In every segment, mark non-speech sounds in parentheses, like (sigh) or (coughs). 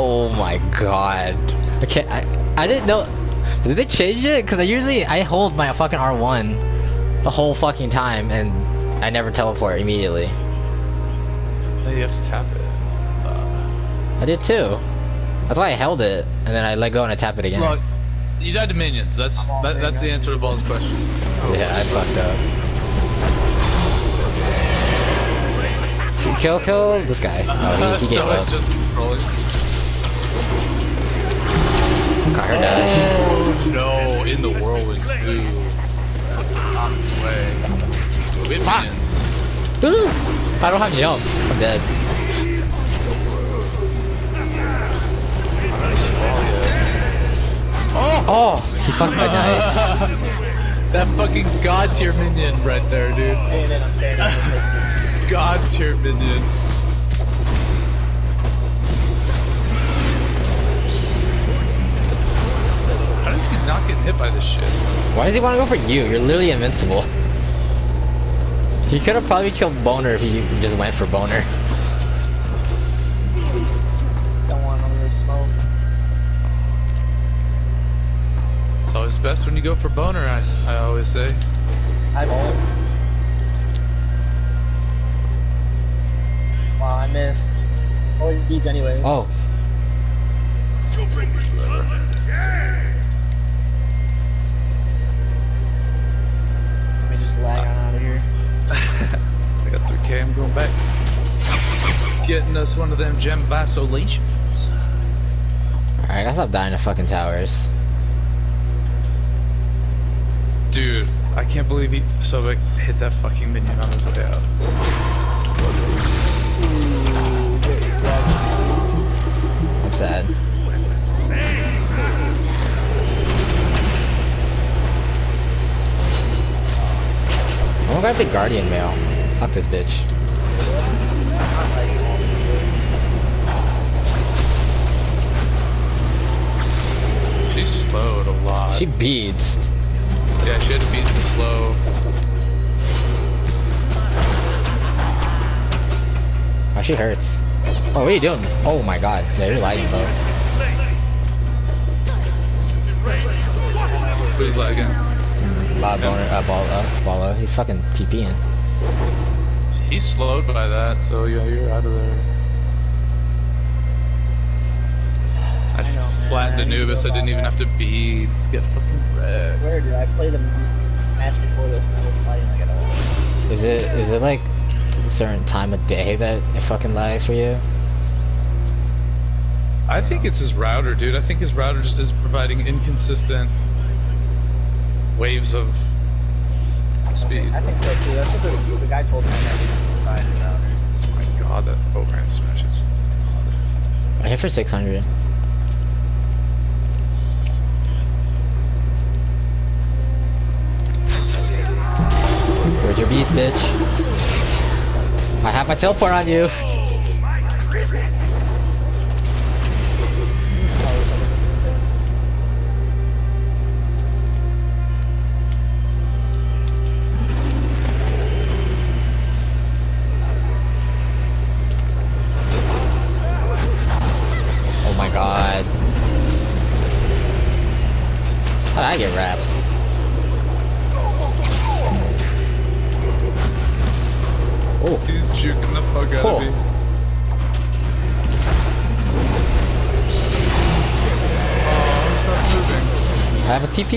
Oh my god. Okay, I I didn't know. Did they change it? Cause I usually I hold my fucking R1 the whole fucking time and I never teleport immediately. You have to tap it. Uh, I did too. That's why I held it and then I let go and I tap it again. look, you died to minions. That's that, that's the answer to Ball's question. yeah, I fucked up. Kill, kill this guy. Oh, he, he (laughs) gave so up. it's just rolling. Got her done. Oh no, in the whirlwind too. What's on the way? We have minions. I don't have jump. I'm dead. Oh, Oh, he fucked my dice. (laughs) that fucking god tier minion right there, dude. Staying in, I'm staying in. (laughs) God tier minion. Not get hit by this shit? Why does he want to go for you? You're literally invincible. He could have probably killed Boner if he just went for Boner. Don't want none of this smoke. It's always best when you go for boner, I, I always say. I won't. Wow, I missed. Oh, he needs anyways. Oh, Let me just lag on out of here. (laughs) I got 3k, I'm going back. Getting us one of them Gem of Isolations. alright, I gotta stop dying to fucking towers. Dude, I can't believe he Sobek hit that fucking minion on his way out. I'm sad. I'm gonna grab the Guardian mail. Fuck this bitch. She slowed a lot. She beads. yeah, she had to beat the slow. Oh, she hurts. Oh, what are you doing? Oh my god. Yeah, you're lagging, bro. Who's lagging? Loud boner, uh, ball, uh, Balla. He's fucking TPing. He's slowed by that, so yeah, you're out of there. I, I know, man. flattened I Anubis, go I didn't back even have to beads. Get fucking wrecked. Where did I play the match before this and I wasn't fighting like at all? Is it, is it like a certain time of day that it fucking lags for you? I think it's his router, dude. I think his router just is providing inconsistent waves of speed. I think so too. That's what the, the guy told me. that he was fine and out. Oh my god, that overhand smash is. I hit for 600. Where's your beef, bitch? I have my teleport on you.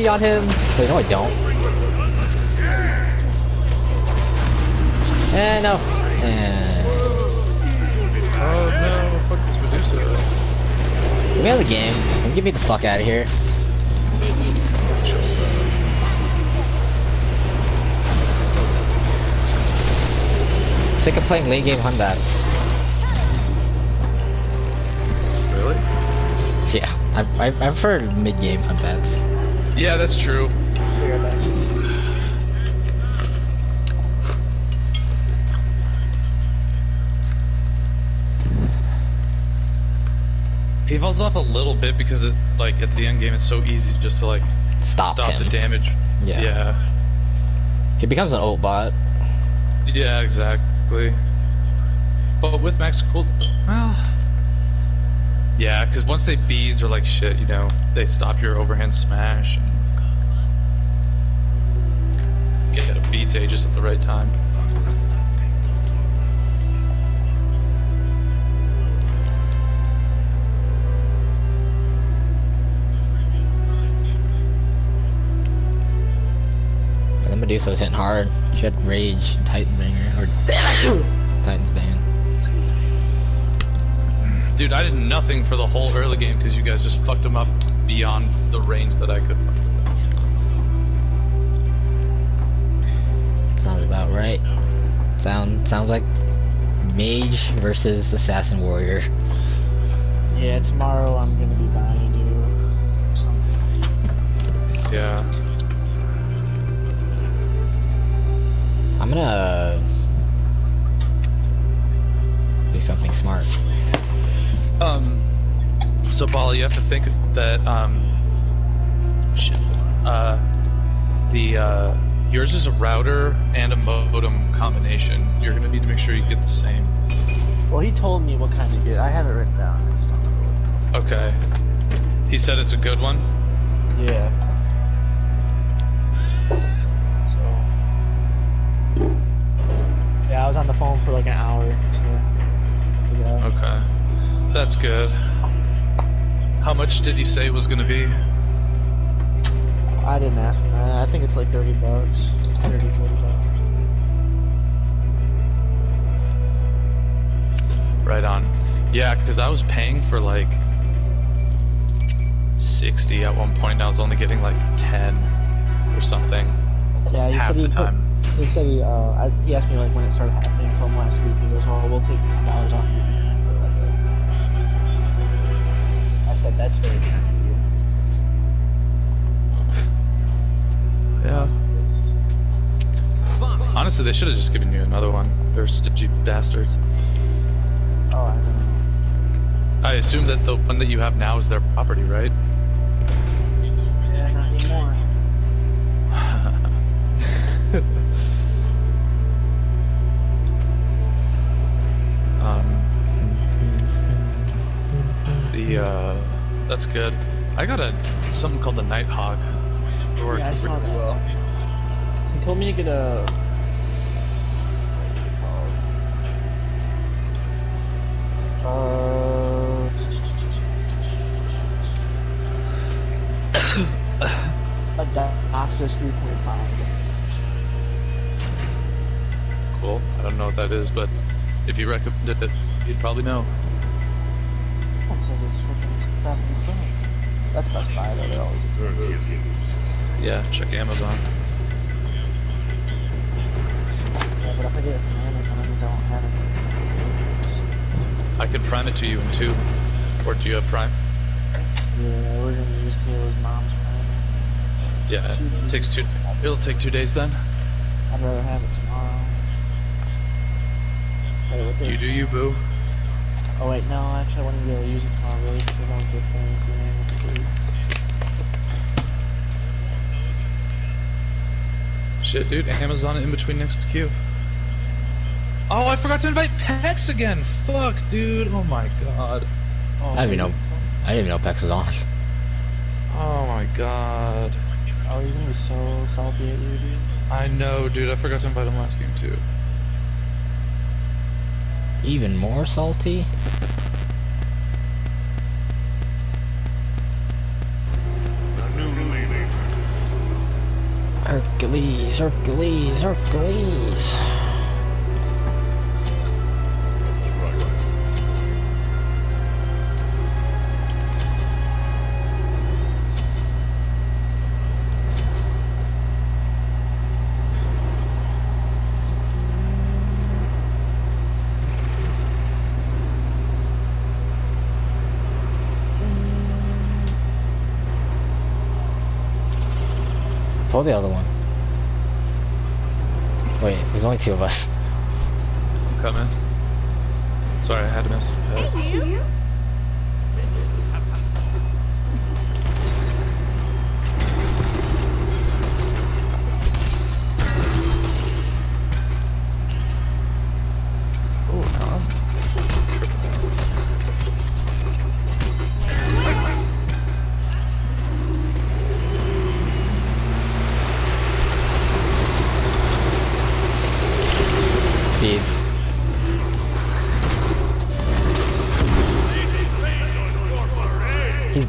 TP on him. Wait, no I don't. Eh, no. Eh. Oh no, fuck this Medusa. Get me out of the game. And get me the fuck out of here. Sick of playing late game Hyundai. Really? Yeah, I, I, I prefer mid game Hyundai. Yeah, that's true. Figure it out. He falls off a little bit because it, like, at the end game, it's so easy just to like Stop, stop him. the damage. Yeah. Yeah. He becomes an old bot. Yeah, exactly. But with max cooldown, well, Yeah, because once they beads are like shit, you know, they stop your overhand smash. And get a beat to just at the right time. And Medusa was hitting hard. She had Rage, Titan Banger, or (coughs) Titan's Bane. Dude, I did nothing for the whole early game because you guys just fucked them up beyond the range that I could fuck with them. Sounds about right. Sound sounds like Mage versus Assassin Warrior. Yeah, tomorrow I'm gonna be buying you something. Yeah. I'm gonna do something smart. Um, so Bala, you have to think that um, shit. Uh, the uh, yours is a router and a modem combination. You're gonna need to make sure you get the same. Well, he told me what kind to get. I have it written down. I just don't remember what it's called. Okay. He said it's a good one. Yeah. So. Yeah, I was on the phone for like an hour to figure out. Okay. That's good. How much did he say it was gonna be? I didn't ask him that. I think it's like 30 bucks. 30, 40 bucks. Right on. Yeah, because I was paying for like 60 at one point. I was only getting like 10 or something. Yeah, he said he put, time. He said he, uh, I, he asked me like when it started happening from last week. He goes, "Oh, we'll take ten dollars off said, "That's very kind of you." Yeah. Honestly, they should have just given you another one. They're stingy bastards. Oh, I know. I assume that the one that you have now is their property, right? Yeah, not anymore. um, the uh, that's good. I got a something called the Nighthawk. It worked Yeah, I saw pretty that. well. He told me to get a. What is it called? Uh. (coughs) a DOCSIS 3.5. Cool. I don't know what that is, but if you recommended it, you'd probably know. It says it's freaking stuff in front. That's Best Buy though. They're always expensive. Yeah, check Amazon. Yeah, but if I get it from Amazon, means I won't have it. I could prime it to you in two. Or do you have Prime? Yeah, we're gonna use Kayla's mom's plan. Yeah, Two it takes two it'll take two days then. I'd rather have it tomorrow. Wait, You do you, boo. Oh wait, no, actually I wouldn't be able to use it tomorrow really because we're going to a fancy land with the kids. Shit, dude. Amazon in between next to Q. Oh, I forgot to invite Pex again. Fuck, dude. Oh my god. Oh, I didn't even know. I didn't even know Pex was on. Oh my god. Oh, he's gonna be so salty at you, dude. I know, dude. I forgot to invite him last game too. Even more salty. Hercules, Hercules, Hercules. Pull the other one. Wait, there's only two of us. I'm coming. Sorry, I had to miss Pex. Oh,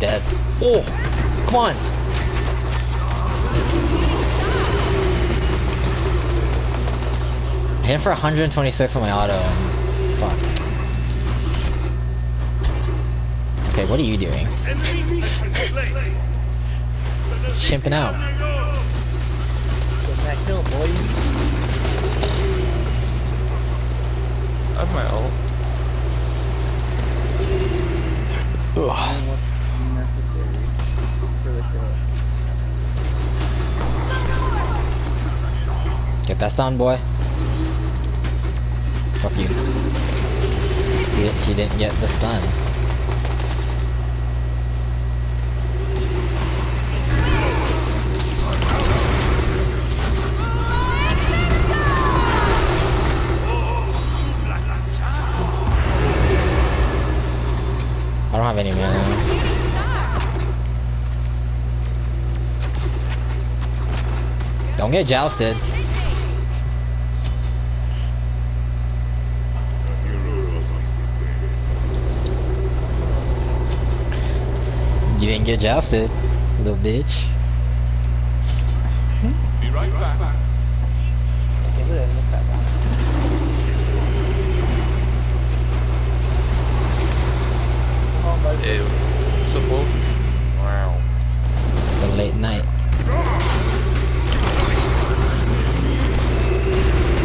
dead. Oh, come on. I hit him for 126 on my auto and fuck. Okay, what are you doing? He's chimping out. Getting kill, boy. I have my ult. Doing what's necessary for the kill. Get that stun, boy. Fuck you. He, he didn't get the stun. I don't have any mana. Don't get jousted. You didn't get jousted, little bitch. Be right back. Can't believe I missed that one. Oh, Ew. What's up, Wolf? Wow. The late night.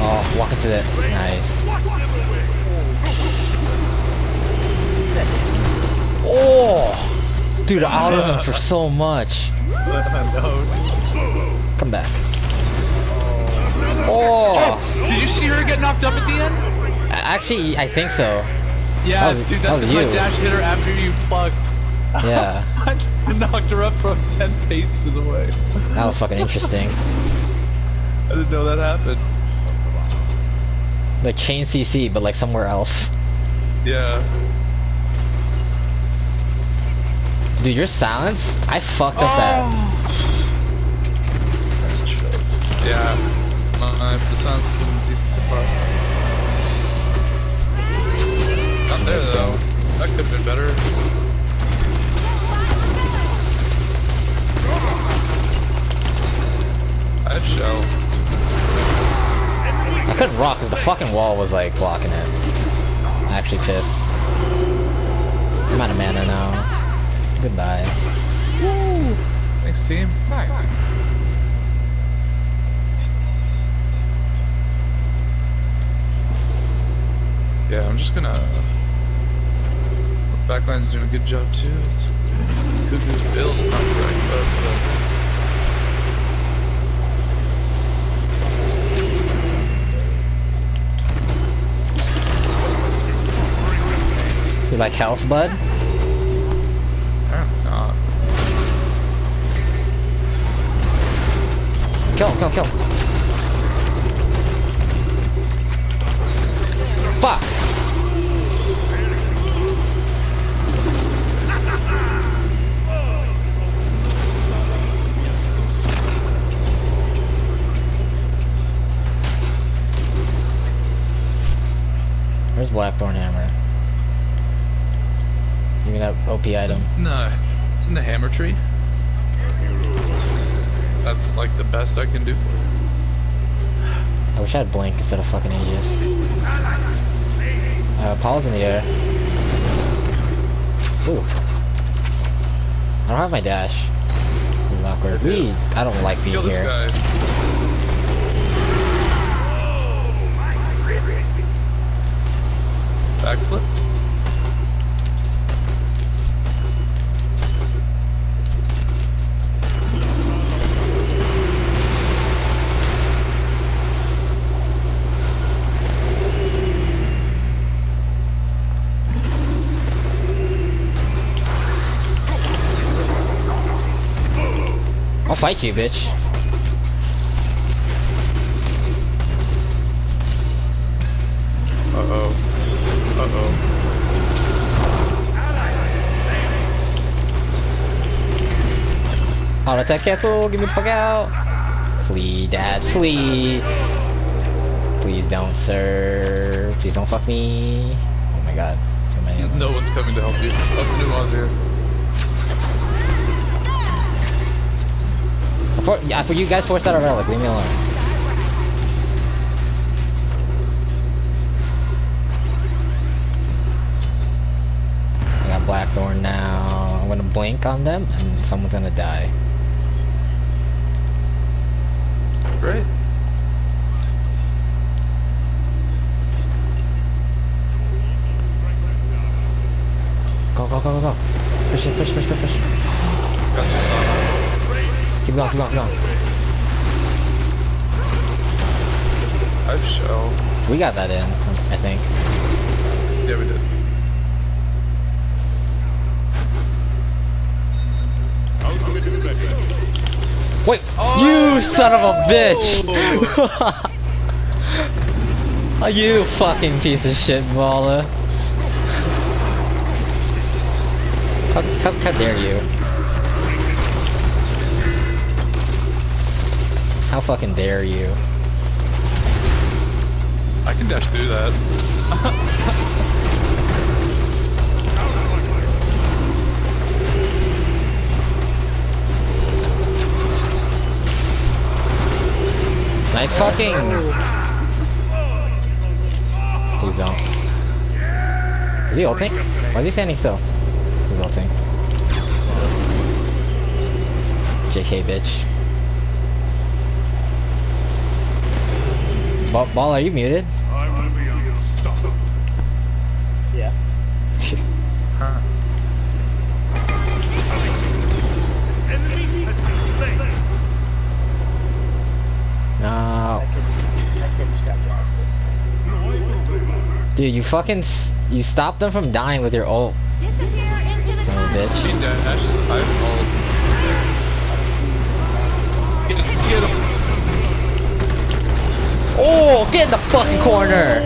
Oh, walk into the nice. Oh, dude, I him for so much. Come back. Oh, Did you see her get knocked up at the end? actually, I think so. Yeah, That was- dude, that that's because my dash hit her after you plucked. Yeah, (laughs) I knocked her up from 10 paces away. that was fucking interesting. (laughs) I didn't know that happened. Like chain CC, but like somewhere else. Yeah. Dude, your silence? I fucked up that. Oh. Yeah. My, the sound's been decent so far. Not there though. That could have been better. I have shell. I couldn't rock because the fucking wall was like blocking it. I'm actually pissed. I'm out of mana now. Goodbye. Woo! Thanks, team. Yeah, I'm just gonna. Backline's doing a good job too. Cuckoo's build is not correct, but uh, You like health, bud? Apparently not. Kill kill kill. Fuck! Where's Blackthorn Hammer? Give me that OP item. No, it's in the hammer tree. That's like the best I can do for you. I wish I had Blink instead of fucking Aegis. Uh, Paul's in the air. Ooh. I don't have my dash. This is awkward. We, I don't like being Kill this here. guy. Backflip. Fight you, bitch. Uh oh. Uh oh. Auto attack careful, get me the fuck out. Flee, dad, flee. Please don't, sir. Please don't fuck me. Oh my god. So many. No one's coming to help you. Oh, Nuance here. For, yeah, for you guys force that over, like leave me alone. I got Blackthorn now. I'm gonna blink on them and someone's gonna die. Great. Go, go, go, go, go. Push it, push, push, push, push. Got Susano. Keep going, keep going, keep going. I've shell. We got that in, I think. Yeah, we did. Wait, oh, you son of a bitch! (laughs) Oh, you fucking piece of shit, baller. How, how, how dare you? How fucking dare you? I can dash through that. I fucking. Please don't. Is he ulting? Why is he standing still? He's ulting. JK bitch. Ball, ball, are you muted? Yeah. (laughs) Huh. No. That kid just, that kid just got drafted. Dude, you fucking. You stopped them from dying with your ult, Disappear into the son of a cloud. She bitch. dashes. I've ult. Get, get him. Oh, get in the fucking corner!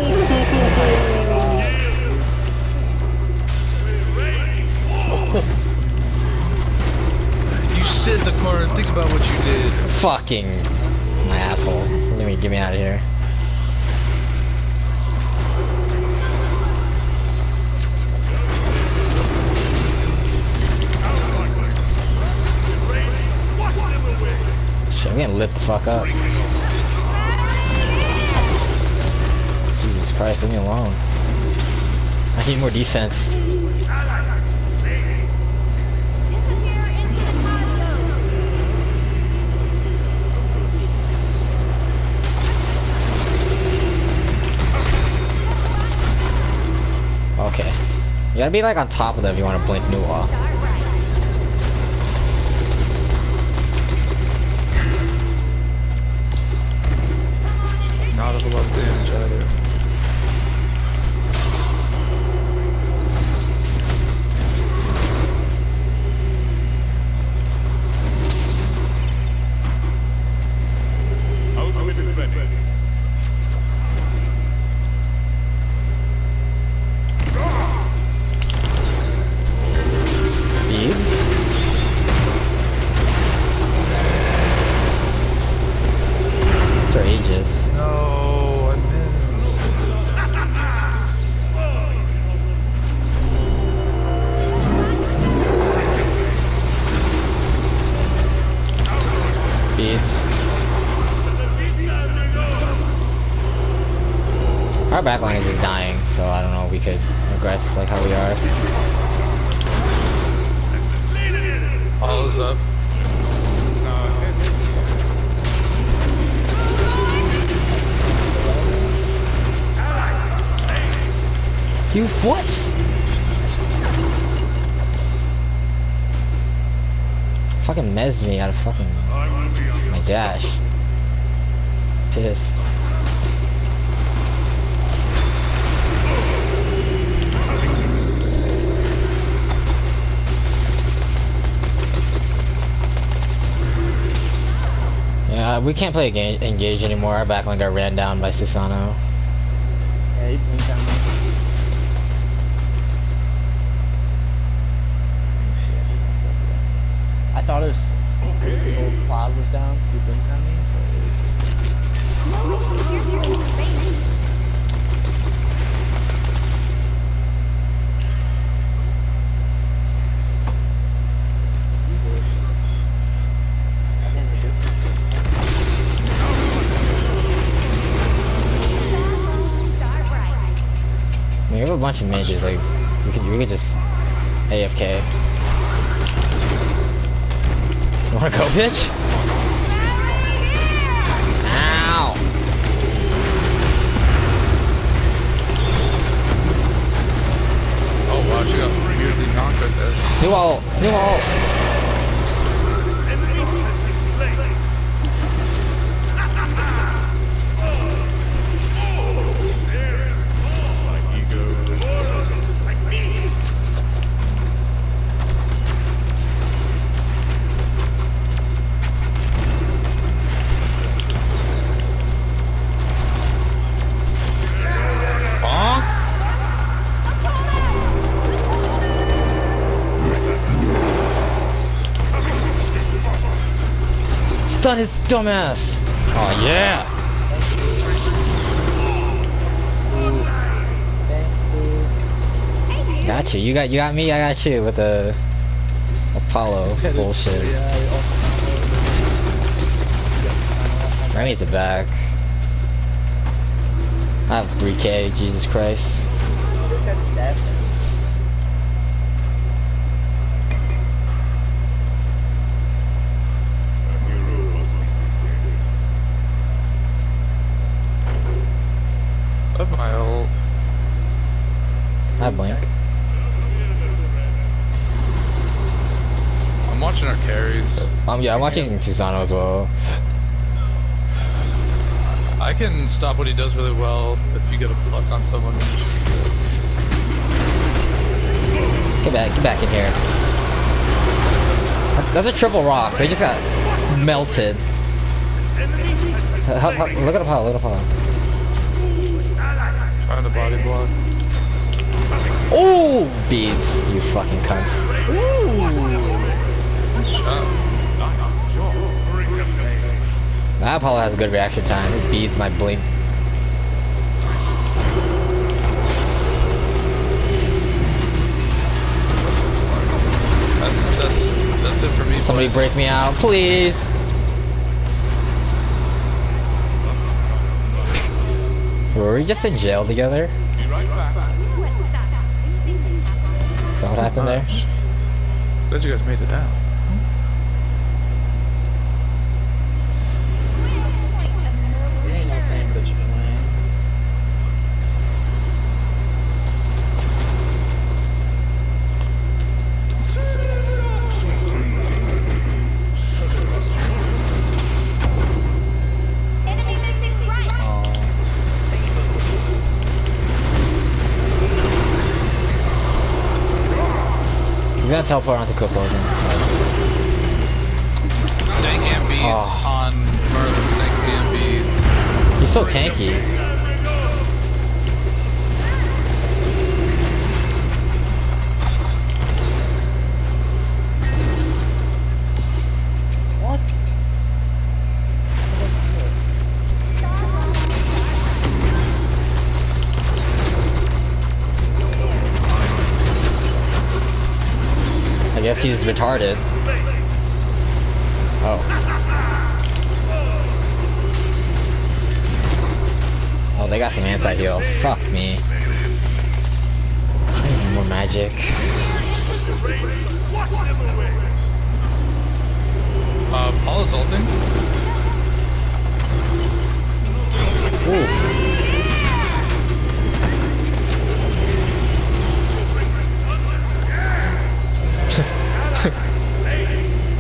You sit in the corner and think about what you did. Fucking. My asshole. Let me get me out of here. Shit, I'm getting lit the fuck up. Christ, leave me alone. I need more defense. The. Okay. You gotta be like on top of them if you want to blink new. Not of of damage You what? Fucking mez me out of fucking my dash. Pissed. Yeah, we can't play engage, anymore. Our backline got ran down by Susano. Yeah, thought it was the cloud was down because he blinked on me. Didn't think. We have a bunch of mages, like, we could, we could just AFK wanna go, bitch? Ow! Oh wow, she got weirdly knocked. New ult! New ult! Stun his dumbass! Oh yeah! Thanks, dude. Got you. You got you got me. I got you with the Apollo bullshit. Yeah, I also- Yes, Bring me at the back. I have 3k. Jesus Christ. Of my ult. I blink. I'm watching our carries. Um, yeah, I'm watching Susano as well. I can stop what he does really well if you get a pluck on someone. Get back, get back in here. That's a triple rock. They just got melted. How- how- look at Apollo, look at Apollo. Trying to body block. Oh, beads, you fucking cunts. Nice shot. That Apollo has a good reaction time. It beads my blink. That's that's that's it for me. Somebody boys. break me out, please. (laughs) Were we just in jail together? That what happened there? Glad you guys made it out. Gonna teleport onto Logan. Sank beads Oh. on Merlin. And beads. He's so tanky. He's retarded. Oh. Oh, they got some anti-heal. Fuck me. I need more magic. Uh, Paul is ulting. Ooh. Enemy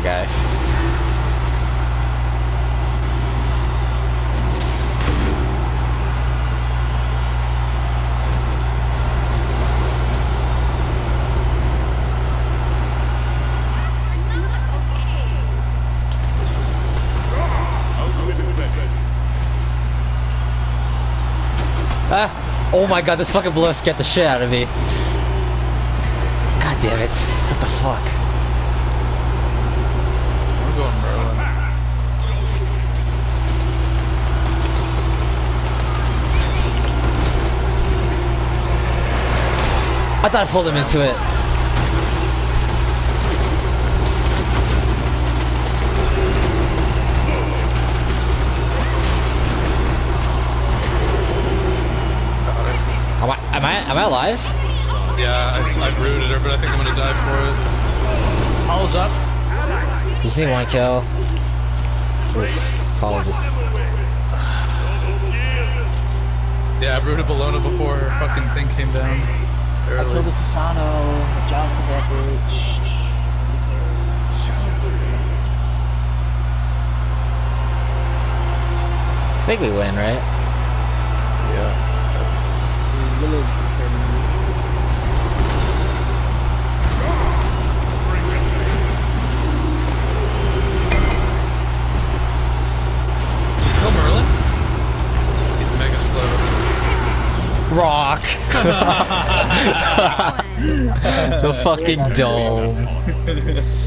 that guy. Ah! Oh my god, this fucking blow scared the shit out of me. God damn it. What the fuck? I thought I pulled him into it. Am I, am I, am I alive? Yeah, I, I rooted her, but I think I'm gonna die for it. Paul's up. Just need one kill. Oof, Apologies. Yeah, I rooted Bologna before her fucking thing came down. I killed Early. the Susano. Johnson that bitch. I think we win, right? Yeah. Willows in 30 minutes. Kill Merlin? He's mega slow. Rock! (laughs) (laughs) (laughs) the fucking dome.